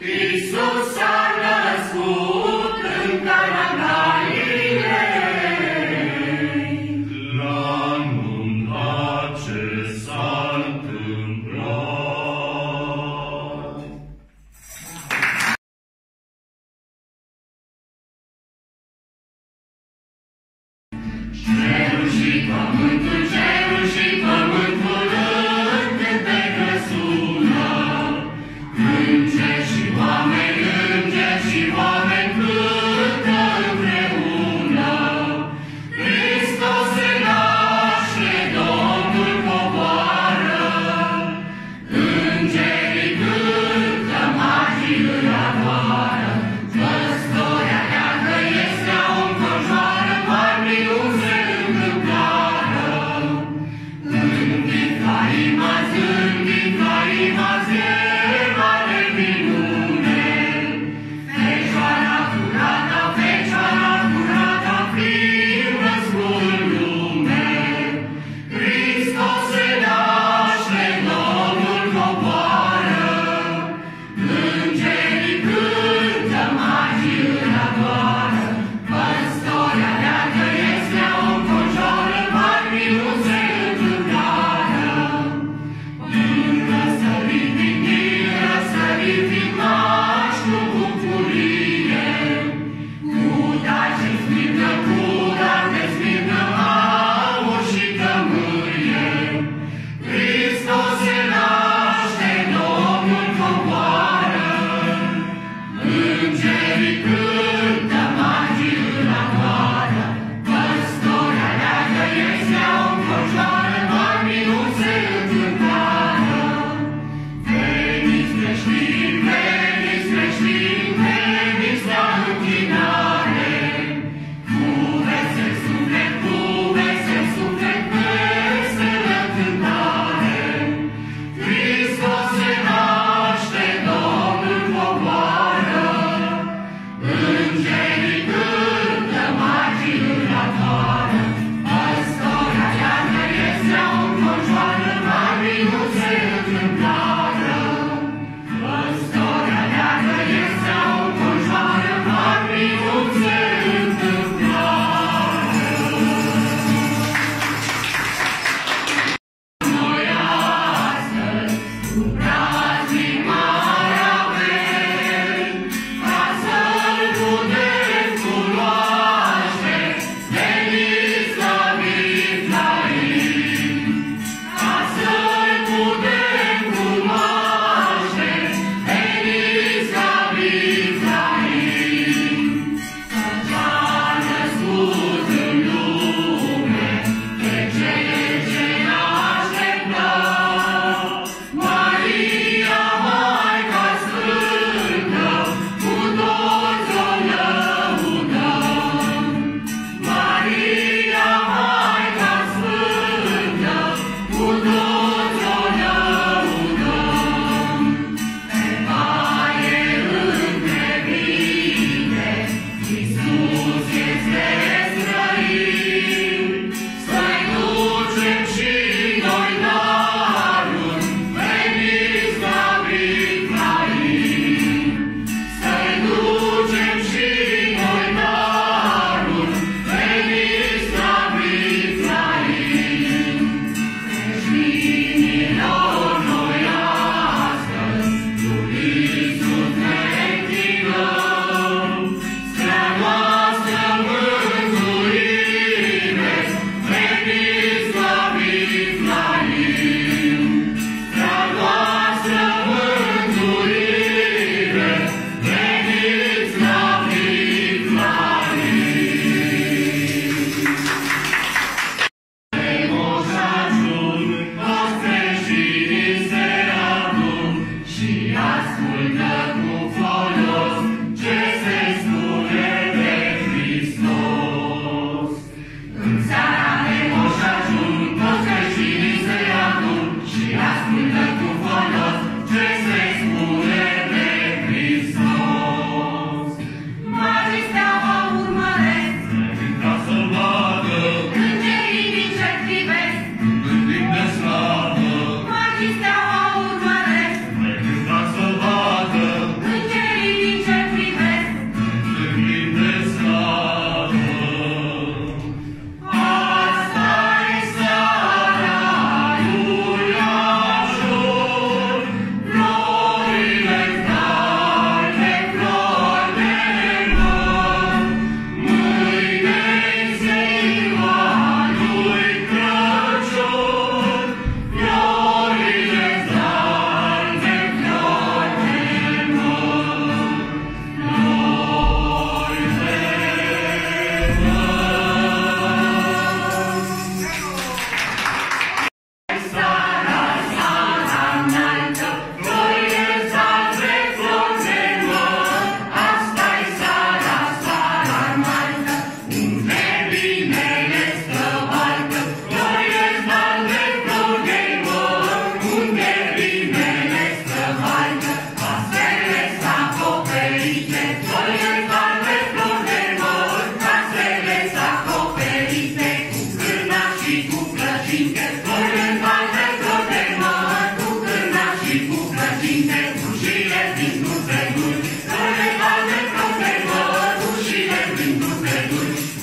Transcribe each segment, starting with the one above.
Galilei.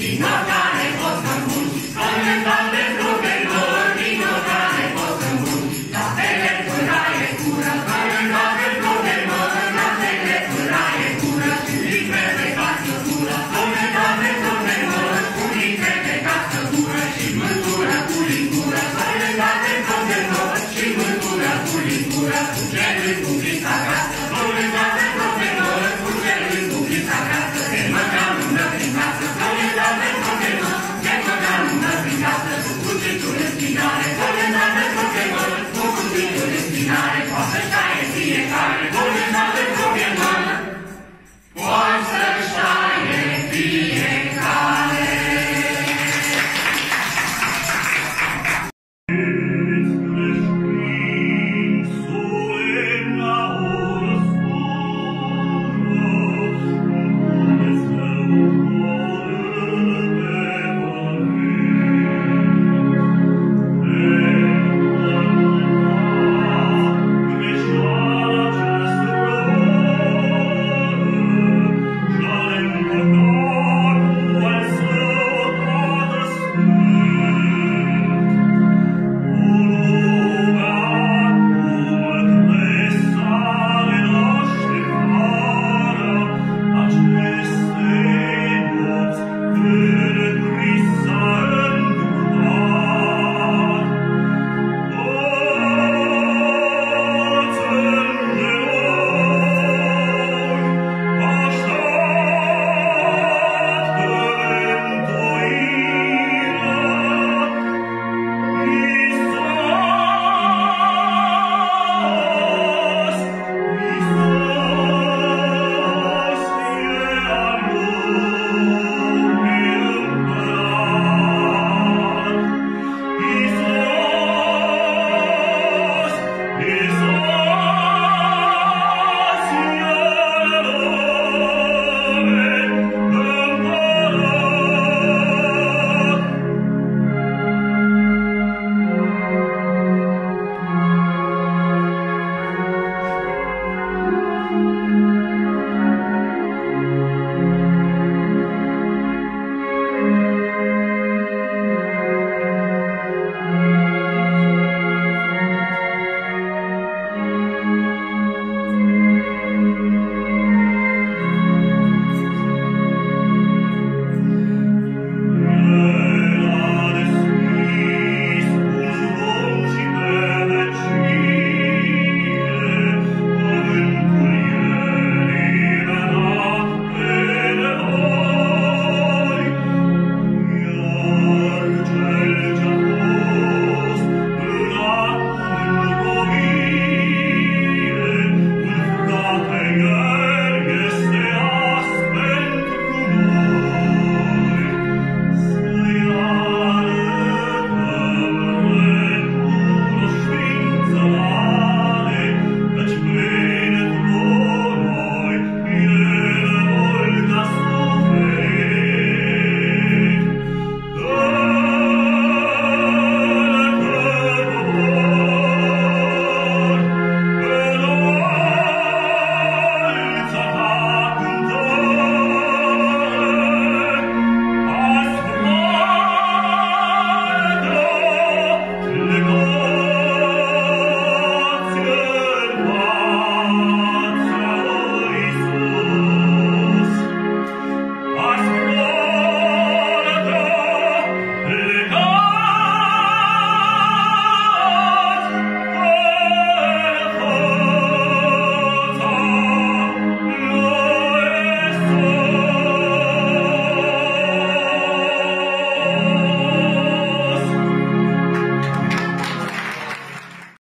Argentina.